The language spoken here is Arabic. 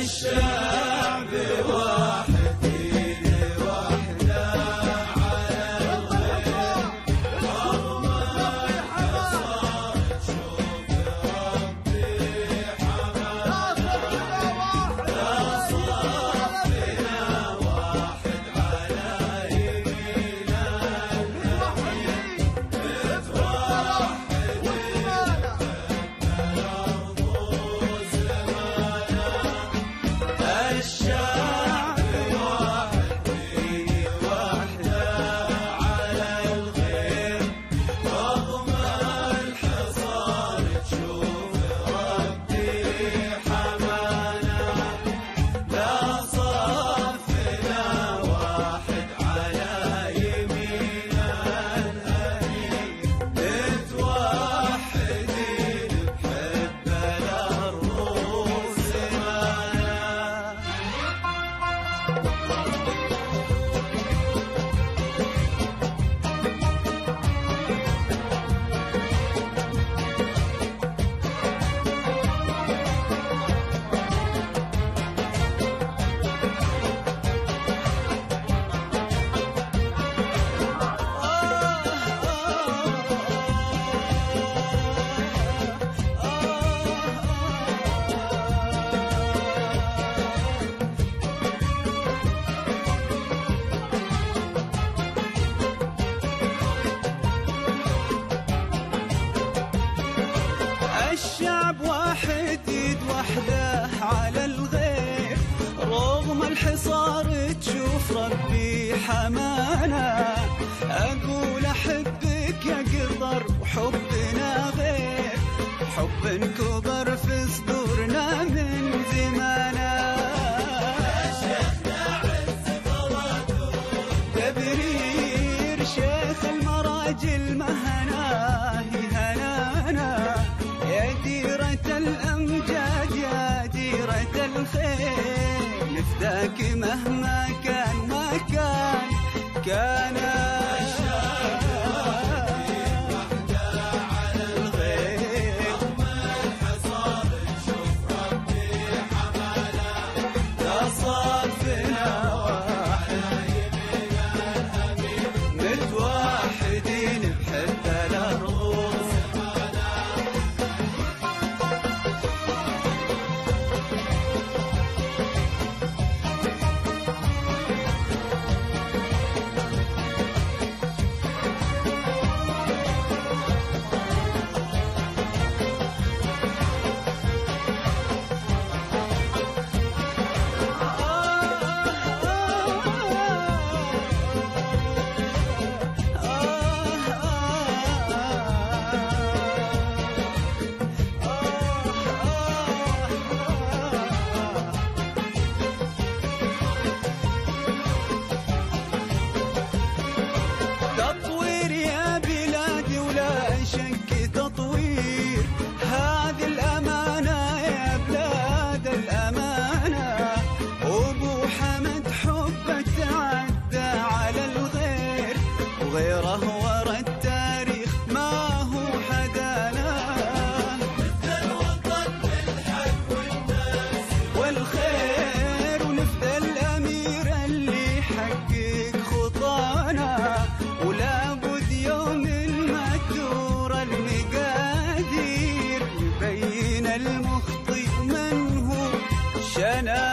الشام وحده على الغير رغم الحصار تشوف ربي حمانا. أقول أحبك يا قطر وحبنا غير حب كبر الخير نفداك مهما كان ما كان. كان وغيره ورا التاريخ ما هو حدانا. والخير ونفدى الأمير اللي يحقق خطانا. ولا بد يوم ما تدور المقادير يبين المخطئ من هو شنا.